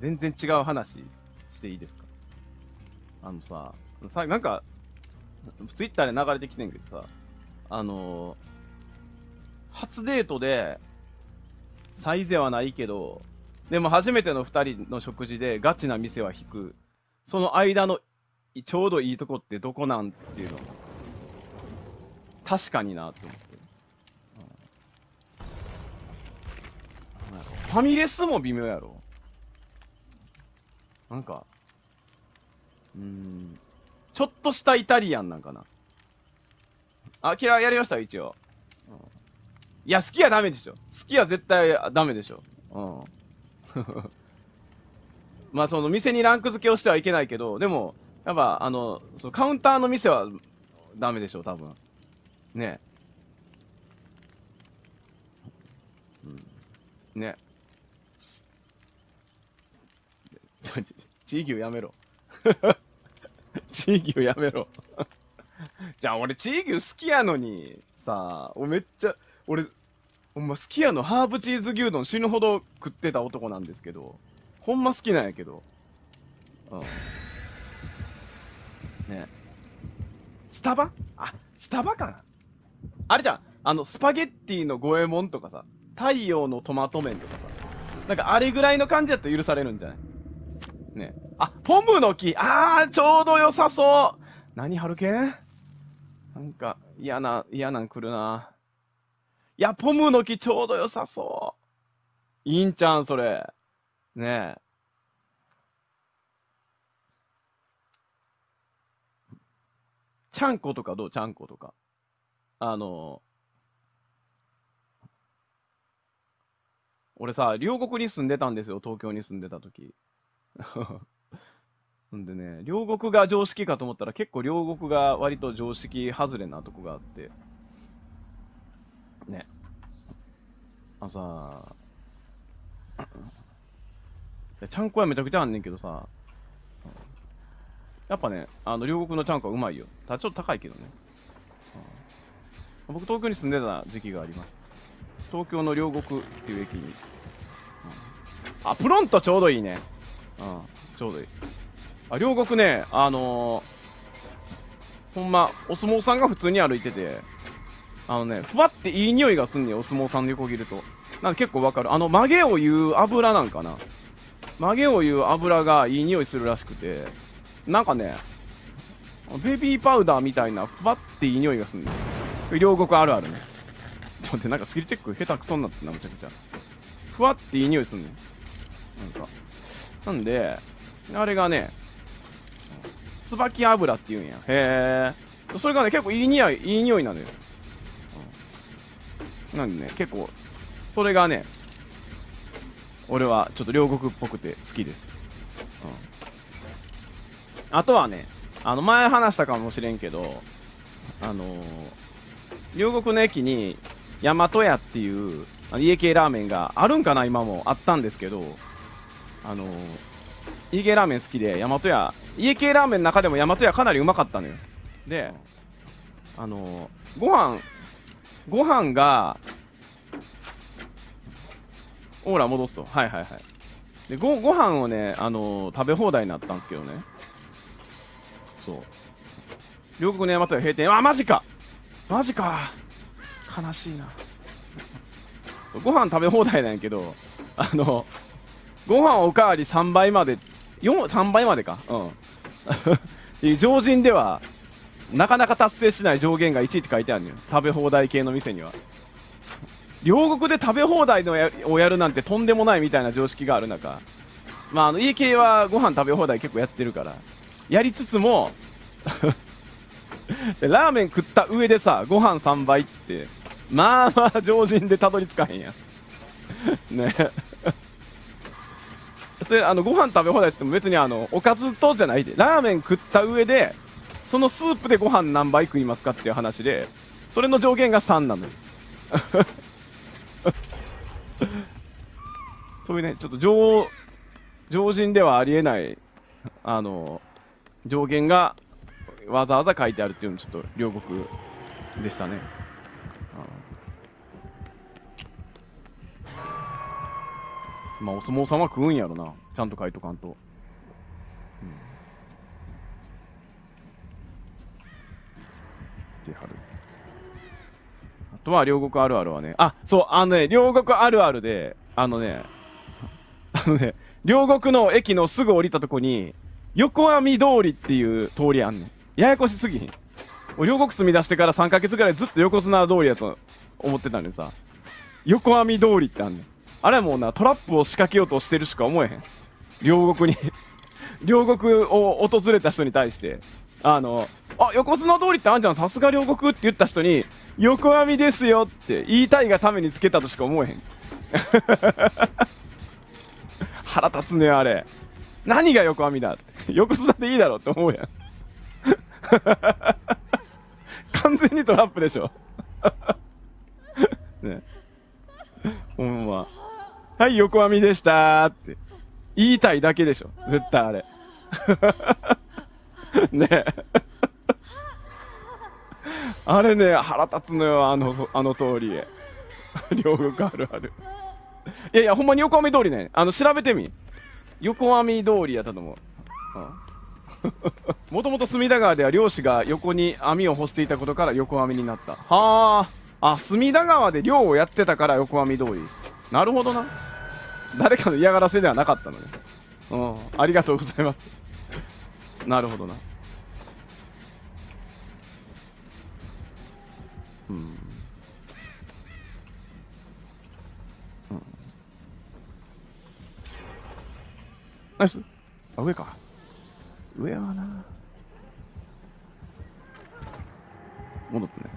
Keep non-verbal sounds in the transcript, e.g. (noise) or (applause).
全然違う話していいですか？あのさ、さ、なんか、ツイッターで流れてきてんけどさ、あのー、初デートで、サイゼはないけど、でも初めての二人の食事でガチな店は引く。その間のちょうどいいとこってどこなんっていうの。確かになって思って。ファミレスも微妙やろ。なんか、うん、ちょっとしたイタリアンなんかな。あ、キラやりました一応。うん、いや、好きはダメでしょ。好きは絶対ダメでしょ。うん。(laughs) まあ、その店にランク付けをしてはいけないけど、でも、やっぱ、あの、そのカウンターの店はダメでしょ、多分。ねうん。ね。地域をやめろ。地域をやめろ。(laughs) (laughs) じゃあ俺チー牛好きやのに、さあ、俺めっちゃ、俺、ほんま好きやの？ハーブチーズ牛丼死ぬほど食ってた男なんですけど、ほんま好きなんやけど。うん。ねスタバ？あ、スタバかなあれじゃん、あの、スパゲッティの五右衛門とかさ、太陽のトマト麺とかさ、なんかあれぐらいの感じだと許されるんじゃない？ねあ、ポムの木あー、ちょうど良さそう何ハルケンなんか嫌な、嫌なん来るな。いや、ポムの木ちょうど良さそう。いいんちゃん、それ。ねえ。ちゃんことかどう？ちゃんことか。あの、俺さ、両国に住んでたんですよ、東京に住んでた時。(laughs) んでね、両国が常識かと思ったら結構両国が割と常識外れなとこがあって。ね。あのさ、ちゃんこはめちゃくちゃあんねんけどさ、やっぱね、あの、両国のちゃんこはうまいよ。ただちょっと高いけどね。僕、東京に住んでた時期があります。東京の両国っていう駅に。あ、プロントちょうどいいね。うん、ちょうどいい。あ、両国ね、あのー、ほんま、お相撲さんが普通に歩いてて、あのね、ふわっていい匂いがすんねん、お相撲さんの横切ると。なんか結構わかる。あの、曲げを言う油なんかな。曲げを言う油がいい匂いするらしくて、なんかね、ベビーパウダーみたいな、ふわっていい匂いがすんねん。両国あるあるね。ちょっと待って、なんかスキルチェック下手くそになってんな、めちゃくちゃ。ふわっていい匂いすんねん。なんか。なんで、あれがね、椿油って言うんや。へえ。それがね、結構いい匂い、いい匂いなのよ。なんでね、結構、それがね、俺はちょっと両国っぽくて好きです。うん、あとはね、あの、前話したかもしれんけど、あのー、両国の駅に、大和屋っていう家系ラーメンがあるんかな今もあったんですけど、あのー、家系ラーメン好きで、大和屋、家系ラーメンの中でも大和屋かなりうまかったのよ。で、あのー、ご飯、ご飯が、オーラ戻すと。はいはいはい。で、ご、ご飯をね、あのー、食べ放題になったんですけどね。そう。両国の大和屋閉店。あ、マジかマジか悲しいな。そう、ご飯食べ放題なんやけど、あの、ご飯おかわり3倍まで4、3倍までか。うん。(laughs) 常人では、なかなか達成しない上限がいちいち書いてあるのよ。食べ放題系の店には。両国で食べ放題のやをやるなんてとんでもないみたいな常識がある中、まあ、あの、家系はご飯食べ放題結構やってるから、やりつつも (laughs) ラーメン食った上でさ、ご飯3倍って、まあまあ常人でたどり着かへんやん。(laughs) ねそれ、あの、ご飯食べ放題って言っても別にあの、おかずとじゃないで、ラーメン食った上で、そのスープでご飯何杯食いますかっていう話で、それの上限が3なのよ。(laughs) そういうね、ちょっと常、常人ではありえない、あの、上限がわざわざ書いてあるっていうのちょっと両国でしたね。まあお相撲さんは食うんやろな。ちゃんと書いとかんと、うん、あとは両国あるあるはね。あそうあのね両国あるあるであのねあのね両国の駅のすぐ降りたとこに横網通りっていう通りあんねん。ややこしすぎひん。俺両国住み出してから3ヶ月ぐらいずっと横綱通りやと思ってたんでさ。横網通りってあんねん。あれはもうなトラップを仕掛けようとしてるしか思えへん。両国に。(laughs) 両国を訪れた人に対して。あのあ横綱通りってあんじゃん。さすが両国って言った人に横網ですよって言いたいがためにつけたとしか思えへん。(laughs) 腹立つねあれ。何が横網だ？横綱でいいだろって思うやん。(laughs) 完全にトラップでしょ。ね。ほんま。はい横網でした。って。言いたいだけでしょ。絶対あれ。(laughs) ね。(laughs) あれね腹立つのよあのあの通り (laughs) 両国あるある。いやいやほんまに横網通りね。あの調べてみ。横網通りやったと思う、もともと隅田川では漁師が横に網を干していたことから横網になった。はあ。あ隅田川で漁をやってたから横網通り。なるほどな。誰かの嫌がらせではなかったのね。うん。ありがとうございます。なるほどな。うん。ナイス。あ上か。上はな。戻ってね。